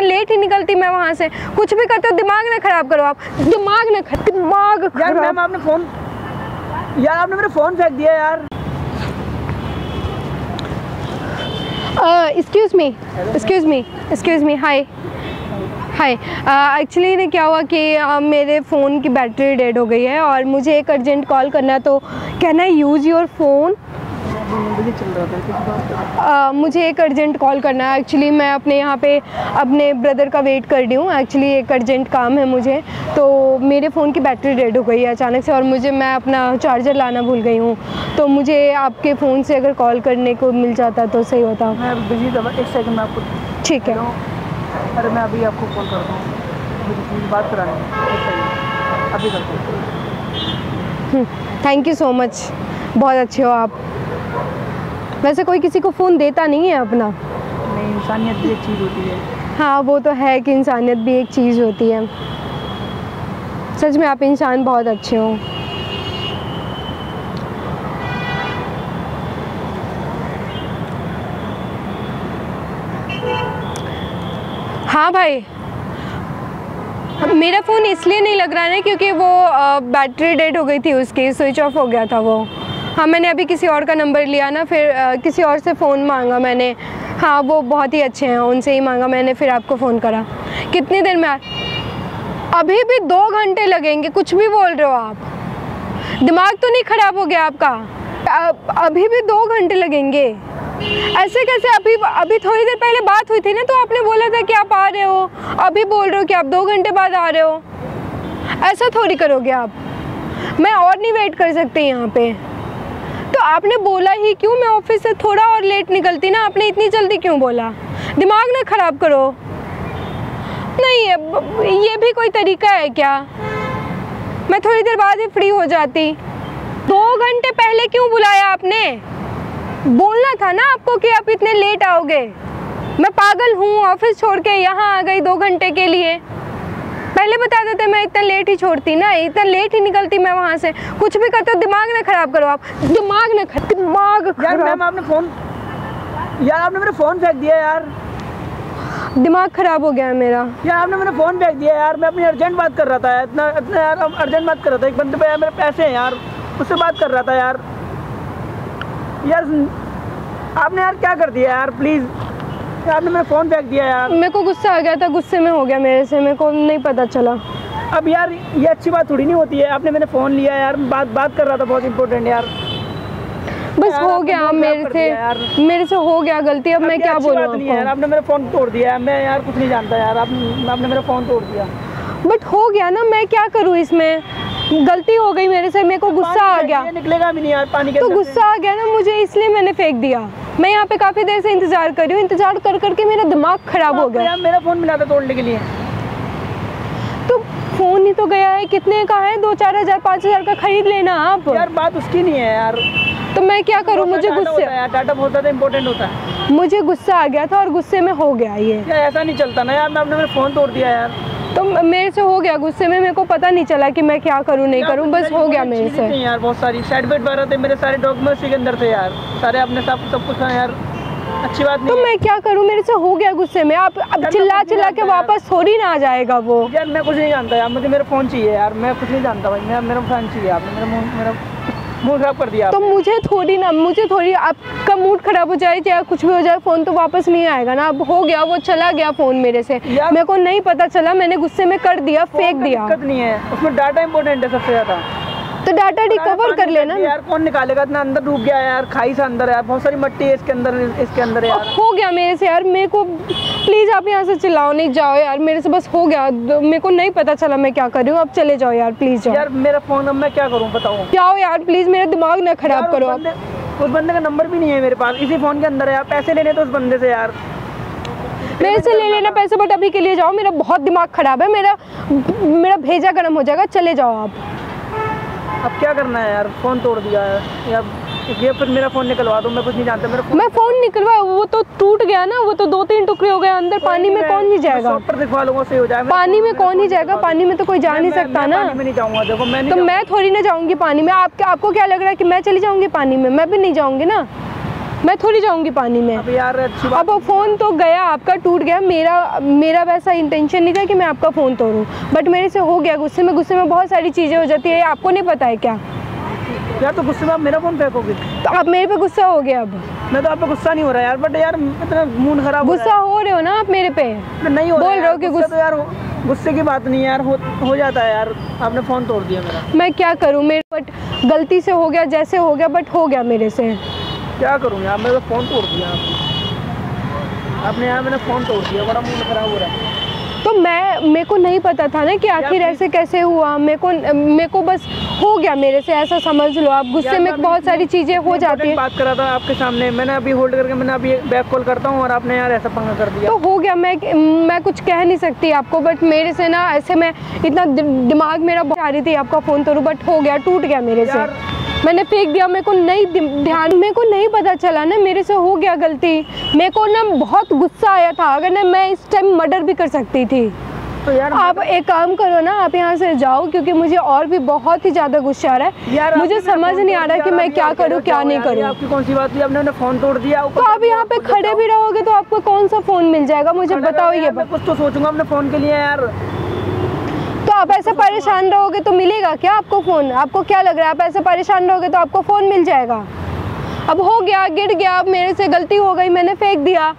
इतना लेट ही निकलती मैं वहाँ से। कुछ भी करते हो दिमाग ना खराब करो आप। दिमाग ना ख- दिमाग यार मैम आपने फ़ोन यार आपने मेरा फ़ोन फेंक दिया यार। Excuse me excuse me excuse me hi hi actually ने क्या हुआ कि uh, मेरे फ़ोन की बैटरी डेड हो गई है और मुझे एक अर्जेंट कॉल करना है तो can I use your phone मुझे एक अर्जेंट कॉल करना है। एक्चुअली मैं अपने यहाँ पे अपने ब्रदर का वेट कर रही हूँ। एक्चुअली एक अर्जेंट काम है मुझे। तो मेरे फ़ोन की बैटरी डेड हो गई है अचानक से और मुझे मैं अपना चार्जर लाना भूल गई हूँ। तो मुझे आपके फ़ोन से अगर कॉल करने को मिल जाता तो सही होता। मैं बिज़ी एक सेकंड में आपको ठीक है। अरे मैं अभी आपको कॉल करता हूँ। बात करानी अभी करता हूँ। थैंक यू सो मच बहुत अच्छे हो आप। वैसे कोई किसी को फ़ोन देता नहीं है अपना। नहीं इंसानियत भी एक चीज़ होती है। हाँ वो तो है कि इंसानियत भी एक चीज़ होती है। सच में आप इंसान बहुत अच्छे हो। हाँ भाई। मेरा फ़ोन इसलिए नहीं लग रहा है क्योंकि वो बैटरी डेड हो गई थी उसकी स्विच ऑफ़ हो गया था वो। हाँ मैंने अभी किसी और का नंबर लिया ना फिर अ, किसी और से फ़ोन मांगा मैंने। हाँ वो बहुत ही अच्छे हैं उनसे ही मांगा मैंने फिर आपको फ़ोन करा। कितनी देर में आ अभी भी दो घंटे लगेंगे कुछ भी बोल रहे हो आप। दिमाग तो नहीं ख़राब हो गया आपका? अभी भी दो घंटे लगेंगे। ऐसे कैसे अभी अभी थोड़ी देर पहले बात हुई थी ना तो आपने बोला था कि आप आ रहे हो। अभी बोल रहे हो कि आप दो घंटे बाद आ रहे हो। ऐसा थोड़ी करोगे आप। मैं और नहीं वेट कर सकती यहाँ पे। तो आपने बोला ही क्यों? मैं ऑफ़िस से थोड़ा और लेट निकलती ना, आपने इतनी जल्दी क्यों बोला? दिमाग ना ख़राब करो। नहीं, अब ये भी कोई तरीका है क्या? मैं थोड़ी देर बाद ही फ्री हो जाती। दो घंटे पहले क्यों बुलाया आपने? बोलना था ना आपको कि आप इतने लेट आओगे। मैं पागल हूँ, ऑफ़िस छोड़ के यहाँ आ गई दो घंटे के लिए। पहले बता देते मैं इतना लेट ही छोड़ती ना इतना लेट ही निकलती मैं वहाँ से। कुछ भी करते हो दिमाग ना खराब करो आप। दिमाग ना ख- दिमाग यार मैम आपने फ़ोन यार आपने मेरा फ़ोन फेंक दिया यार। दिमाग खराब हो गया है मेरा। यार आपने मेरा फ़ोन फेंक दिया यार। मैं अपनी अर्जेंट बात कर रहा था इतना इतना यार अर्जेंट बात कर रहा था। एक बंदे पे यार मेरे पैसे हैं यार। उससे बात कर रहा था यार। यार आपने यार क्या कर दिया यार? प्लीज़ आपने मेरा फ़ोन फेंक दिया यार। मेरे को गुस्सा आ गया था गुस्से में हो गया मेरे से मेरे को नहीं पता चला। अब यार ये अच्छी बात थोड़ी नहीं होती है। आपने मैंने फ़ोन लिया यार बात बात कर रहा था बहुत इंपॉर्टेंट यार। बस यार, हो गया मेरे से मेरे से हो गया गलती अब मैं क्या बोलूँ आपने मेरा फ़ोन तोड़ दिया मैं यार कुछ नहीं जानता यार आप आपने मेरा फ़ोन तोड़ दिया। बट हो गया ना मैं क्या करूँ इसमें? गलती हो गई मेरे से मेरे को गुस्सा आ गया। निकलेगा भी नहीं यार पानी के तो गुस्सा आ गया ना मुझे इसलिए मैंने फेंक दिया। मैं यहाँ पे काफ़ी देर से इंतज़ार कर रही हूँ। इंतज़ार कर करके मेरा दिमाग ख़राब हो गया। मेरा फ़ोन मिला था तोड़ने के लिए। तो फ़ोन ही तो गया है। कितने का है? दो चार हज़ार पाँच हज़ार का खरीद लेना आप। यार बात उसकी नहीं है यार। तो मैं क्या करूँ? मुझे गुस्से होता है यार। टाटा होता है इंपॉर्टेंट होता है। मुझे गुस्सा आ गया था और गुस्से में हो गया ये। ऐसा नहीं चलता ना यार। मैं मेरा फ़ोन तोड़ दिया यार। तो मेरे से हो गया गुस्से में मेरे को पता नहीं चला कि मैं क्या करूँ नहीं करूँ बस हो गया मेरे से। यार बहुत सारी। साइड बेट बारह थे मेरे सारे डॉक्यूमेंट्स के अंदर थे यार। सारे अपने सब सब कुछ है यार अच्छी बात तो नहीं है। मैं क्या करूँ मेरे से हो गया गुस्से में। आप अब चिल्ला चिल्ला के वापस थोड़ी ना आ जाएगा वो। यार मैं कुछ नहीं जानता यार मुझे मेरा फ़ोन चाहिए यार मैं कुछ नहीं जानता भाई मैं मेरा फ़ोन चाहिए आपने मेरा मेरा मुँह खराब कर दिया तो मुझे थोड़ी ना मुझे थोड़ी आपका मूड खराब हो जाए चाहे कुछ भी हो जाए फ़ोन तो वापस नहीं आएगा ना। अब हो गया वो चला गया फ़ोन मेरे से। मेरे को नहीं पता चला मैंने गुस्से में कर दिया फेंक दिया। दिक्कत नहीं है। उसमें डाटा इंपॉर्टेंट है सबसे ज़्यादा। तो डाटा रिकवर कर लेना यार कौन निकालेगा इतना अंदर डूब गया यार खाई से अंदर है बहुत सारी मट्टी है इसके अंदर इसके अंदर यार। हो गया मेरे से यार मेरे को प्लीज़ आप यहाँ से चिल्लाओ नहीं जाओ यार मेरे से बस हो गया। मेरे को नहीं पता चला मैं क्या कर रही हूँ अब चले जाओ यार प्लीज़ जाओ। यार मेरा फ़ोन अब मैं क्या करूँ बताओ। जाओ यार प्लीज़ मेरा दिमाग ना खराब करो आप। उस बंदे का नंबर भी नहीं है मेरे पास इसी फ़ोन के अंदर है यार पैसे लेने तो उस बंदे से यार। मेरे से ले लेना पैसे बट अभी के लिए जाओ मेरा बहुत दिमाग खराब है मेरा मेरा भेजा गर्म हो जाएगा चले जाओ आप। अब क्या करना है यार? फ़ोन तोड़ दिया है। या ये फिर मेरा फ़ोन निकलवा दो मैं कुछ नहीं जानता। मेरा फ़ोन मैं फ़ोन निकलवा वो तो टूट गया ना वो तो दो तीन टुकड़े हो गए अंदर पानी में कौन नहीं जाएगा? पर दिखवा लूँगा सही हो जाए पानी में कौन ही नहीं जाएगा पानी में तो कोई जा नहीं सकता ना। मैं नहीं जाऊँगा देखो मैं तो मैं थोड़ी ना जाऊँगी पानी में। आपके आपको क्या लग रहा है कि मैं चली जाऊँगी पानी में? मैं भी नहीं जाऊँगी ना। मैं थोड़ी जाऊँगी पानी में। अब यार अच्छी बात अब वो फ़ोन तो गया आपका टूट गया। मेरा मेरा वैसा इंटेंशन नहीं था कि मैं आपका फ़ोन तोड़ूं। बट मेरे से हो गया गुस्से में। गुस्से में बहुत सारी चीज़ें हो जाती है। आपको नहीं पता है क्या? यार तो गुस्से में आप मेरा फ़ोन फेंकोगे? तो अब मेरे पे गुस्सा हो गया अब। मैं तो आप पे गुस्सा नहीं हो रहा यार बट यार इतना मूड खराब गुस्सा हो रहे हो ना आप मेरे पे? नहीं हो बोल रहे हो कि गुस्सा गुस्सा- तो यार गुस्से की बात नहीं यार हो, हो जाता है यार। आपने फ़ोन तोड़ दिया मेरा। मैं क्या करूँ? मेरे बट गलती से हो गया जैसे हो गया बट हो गया मेरे से। क्या करूँ यार? मेरा फ़ोन तोड़ दिया। आपने यार मैंने फ़ोन तोड़ दिया, बड़ा मूड खराब हो रहा है। तो मैं मेरे को नहीं पता था ना कि आखिर ऐसे कैसे हुआ। मेरे को मेरे को बस हो गया मेरे से ऐसा समझ लो आप। गुस्से में बहुत सारी चीज़ें हो जाती हैं। बात कर रहा था आपके सामने। मैंने अभी होल्ड करके मैंने अभी बैक कॉल करता हूँ और आपने यार ऐसा पंगा कर दिया। तो हो गया मैं मैं कुछ कह नहीं सकती आपको बट मेरे से ना ऐसे में इतना दिमाग मेरा बहुत आ रही थी आपका फ़ोन तोड़ू बट हो गया टूट गया मेरे से। मैंने फेंक दिया मेरे को नहीं ध्यान मेरे को नहीं पता चला ना मेरे से हो गया गलती। मेरे को ना बहुत गुस्सा आया था अगर ना मैं इस टाइम मर्डर भी कर सकती थी। तो यार आप एक काम करो ना आप यहाँ से जाओ क्योंकि मुझे और भी बहुत ही ज़्यादा गुस्सा आ रहा है। यार मुझे समझ नहीं आ रहा कि मैं क्या करूँ क्या नहीं करूँ। आपकी कौन सी बात हुई? आपने फ़ोन तोड़ दिया तो आप यहाँ पे खड़े भी रहोगे तो आपको कौन सा फ़ोन मिल जाएगा? मुझे बताओ ये कुछ तो सोचूँगा अपने फ़ोन के लिए यार। तो आप ऐसे परेशान रहोगे तो मिलेगा क्या आपको फ़ोन? आपको क्या लग रहा है? आप ऐसे परेशान रहोगे तो आपको फ़ोन मिल जाएगा। अब हो गया गिर गया अब मेरे से गलती हो गई मैंने फेंक दिया।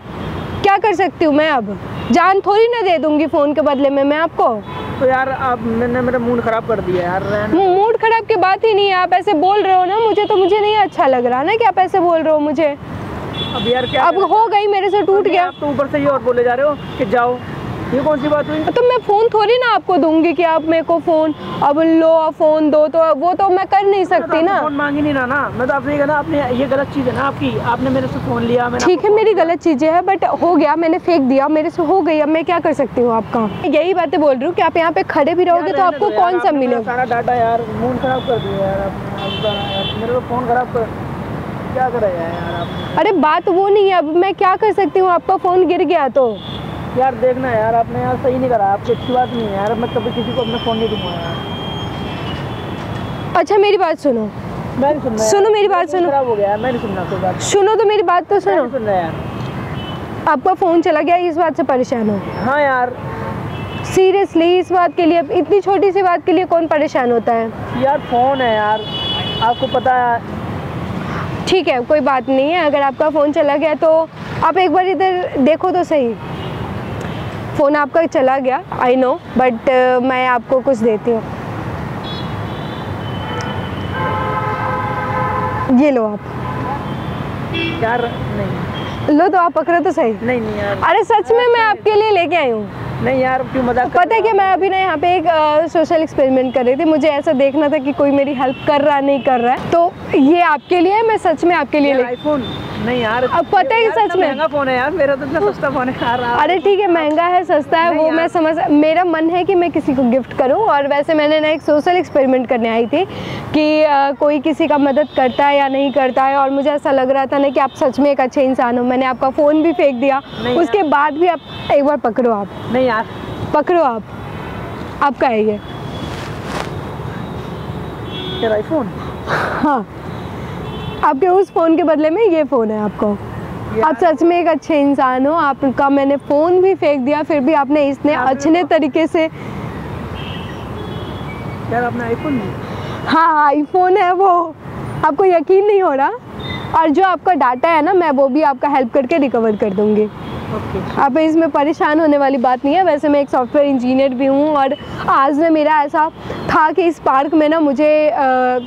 क्या कर सकती हूँ मैं अब? जान थोड़ी ना दे दूँगी फ़ोन के बदले में मैं आपको। तो यार आप मैंने मेरा मूड खराब कर दिया यार मूड खराब की बात ही नहीं है आप ऐसे बोल रहे हो ना मुझे तो मुझे नहीं अच्छा लग रहा ना कि आप ऐसे बोल रहे हो मुझे। अब यार क्या अब हो गई मेरे से टूट गया। तो ऊपर से ही और बोले जा रहे हो कि जाओ। ये कौन सी बात हुई? तो मैं फ़ोन थोड़ी ना आपको दूँगी कि आप मेरे को फ़ोन अब लो फ़ोन दो तो वो तो मैं कर नहीं सकती ना। फ़ोन मांग ही नहीं रहा ना। मैं तो आपसे ये कहना आपने ये गलत चीज़ है ना आपकी। आपने मेरे से फ़ोन लिया ठीक है मेरी गलत चीज़ें हैं बट हो गया मैंने फेंक दिया मेरे से हो गई अब मैं क्या कर सकती हूँ आपका? यही बातें बोल रही हूँ कि आप यहाँ पे खड़े भी रहोगे तो आपको कौन सा आपने मिलेगा? सारा डाटा यार मूड खराब कर दिया यार आप आप- यार, मेरे को फ़ोन खराब कर क्या करा यार यार आप? अरे बात वो नहीं है अब मैं क्या कर सकती हूँ? आपका फ़ोन गिर गया तो। यार देखना यार आपने यार सही नहीं करा आपकी अच्छी बात नहीं है यार मैं कभी किसी को अपना फ़ोन नहीं दूँगा यार। अच्छा मेरी बात सुनो। मैं नहीं सुनना सुनो मेरी बात सुनो। खराब हो गया मैं नहीं सुनना कोई बात। सुनो तो मेरी बात तो सुनो। सुन रहा यार। आपका फ़ोन चला गया इस बात से परेशान हो। हाँ यार। सीरियसली इस बात के लिए इतनी छोटी सी बात के लिए कौन परेशान होता है? यार फ़ोन है यार आपको पता है। ठीक है कोई बात नहीं है अगर आपका फ़ोन चला गया तो आप एक बार इधर देखो तो सही। फ़ोन आपका चला गया आई नो बट मैं आपको कुछ देती हूँ। ये लो आप। यार नहीं। लो तो आप पकड़ो तो सही। नहीं नहीं यार। अरे सच में मैं आपके लिए लेके आई हूँ। नहीं यार क्यों मज़ाक कर पता है कि मैं अभी ना यहाँ पे एक सोशल एक्सपेरिमेंट कर रही थी। मुझे ऐसा देखना था कि कोई मेरी हेल्प कर रहा नहीं कर रहा है। तो ये आपके लिए है मैं सच में आपके लिए आईफोन नहीं यार अब पता है सच में- महँगा फ़ोन है यार मेरा तो इतना सस्ता फ़ोन है यार अरे ठीक है महँगा है सस्ता है वो मैं समझ मेरा मन है कि मैं किसी को गिफ्ट करूँ। और वैसे मैंने ना एक सोशल एक्सपेरिमेंट करने आई थी। कि अ, कोई किसी का मदद करता है या नहीं करता है। और मुझे ऐसा लग रहा था ना कि आप सच में एक अच्छे इंसान हो। मैंने आपका फ़ोन भी फेंक दिया। उसके बाद भी आप एक बार पकड़ो आप। नहीं यार। पकड़ो आप। आपका है ये। आईफोन हाँ। आपके उस फ़ोन के बदले में ये फ़ोन है आपको। आप सच में एक अच्छे इंसान हो। आपका मैंने फ़ोन भी फेंक दिया फिर भी आपने इसने अच्छे तरीके से यार आपने आईफोन हाँ आईफोन है वो। आपको यकीन नहीं हो रहा। और जो आपका डाटा है ना मैं वो भी आपका हेल्प करके रिकवर कर दूँगी। ओके आप इसमें परेशान होने वाली बात नहीं है। वैसे मैं एक सॉफ्टवेयर इंजीनियर भी हूँ और आज में मेरा ऐसा था कि इस पार्क में ना मुझे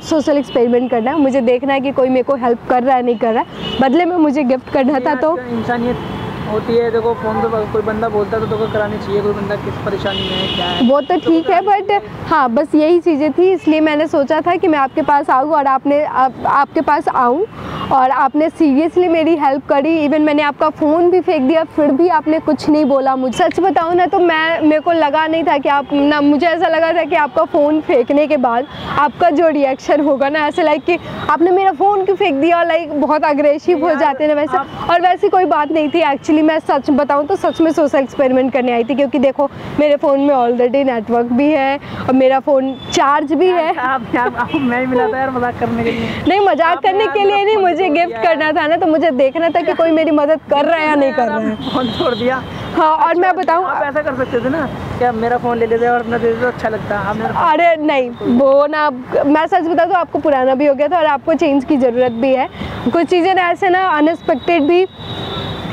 सोशल एक्सपेरिमेंट करना है। मुझे देखना है कि कोई मेरे को हेल्प कर रहा है नहीं कर रहा है। बदले में मुझे गिफ्ट करना था तो इंसानियत होती है देखो फ़ोन पे कोई बंदा बोलता है तो देखो करानी चाहिए कोई बंदा किस परेशानी में है क्या है। वो तो ठीक है बट हाँ बस यही चीज़ें थी इसलिए मैंने सोचा था कि मैं आपके पास आऊँ और आपने आप, आपके पास आऊँ और आपने सीरियसली मेरी हेल्प करी। इवन मैंने आपका फ़ोन भी फेंक दिया फिर भी आपने कुछ नहीं बोला मुझे सच बताऊँ ना तो मैं मेरे को लगा नहीं था कि आप ना मुझे ऐसा लगा था कि आपका फ़ोन फेंकने के बाद आपका जो रिएक्शन होगा ना ऐसे लाइक कि आपने मेरा फ़ोन क्यों फेंक दिया? लाइक बहुत अग्रेसिव हो जाते हैं ना वैसे। और वैसी कोई बात नहीं थी एक्चुअली मैं सच बताऊँ तो सच में सोशल एक्सपेरिमेंट करने आई थी क्योंकि देखो मेरे फ़ोन में ऑलरेडी नेटवर्क भी है और मेरा फ़ोन चार्ज भी है। आप यार आप मैं ही मिला था यार मज़ाक करने के लिए। नहीं मज़ाक करने के लिए नहीं मुझे गिफ्ट करना था ना तो मुझे देखना था कि कोई मेरी मदद कर रहा है या नहीं कर रहा है। फ़ोन छोड़ दिया। हाँ और मैं बताऊँ आप ऐसा कर सकते थे ना क्या मेरा फ़ोन ले लेते और अपना दे देते तो अच्छा लगता। मेरा अरे नहीं वो ना मैं सच बता दूँ आपको पुराना भी हो गया था और आपको चेंज की ज़रूरत भी है। कुछ चीज़ें ना ऐसे ना अनएक्सपेक्टेड भी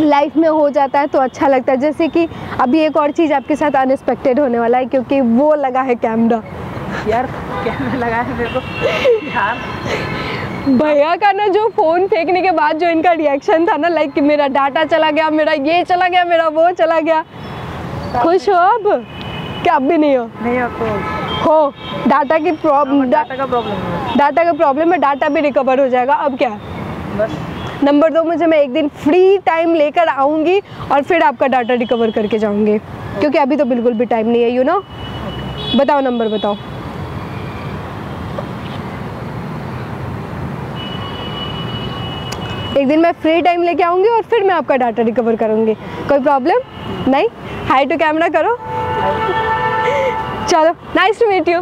लाइफ में हो जाता है तो अच्छा लगता है। जैसे कि अभी एक और चीज़ आपके साथ अनएक्सपेक्टेड होने वाला है क्योंकि वो लगा है कैमरा यार कैमरा लगा है मेरे को। यार। भैया का ना जो फ़ोन फेंकने के बाद जो इनका रिएक्शन था ना लाइक कि मेरा डाटा चला गया मेरा ये चला गया मेरा वो चला गया। खुश हो अब? क्या अब भी नहीं हो? नहीं आपको हो। डाटा की प्रॉब्लम डाटा का प्रॉब्लम है। डाटा का प्रॉब्लम है डाटा भी रिकवर हो जाएगा। अब क्या? बस। नंबर दो, मुझे मैं एक दिन फ्री टाइम लेकर आऊँगी और फिर आपका डाटा रिकवर करके जाऊँगी। क्योंकि अभी तो बिल्कुल भी टाइम नहीं है यू नो बताओ नंबर, बताओ। एक दिन मैं फ्री टाइम लेके आऊँगी और फिर मैं आपका डाटा रिकवर करूँगी। कोई प्रॉब्लम नहीं? हाई टू कैमरा करो। चलो नाइस टू मीट यू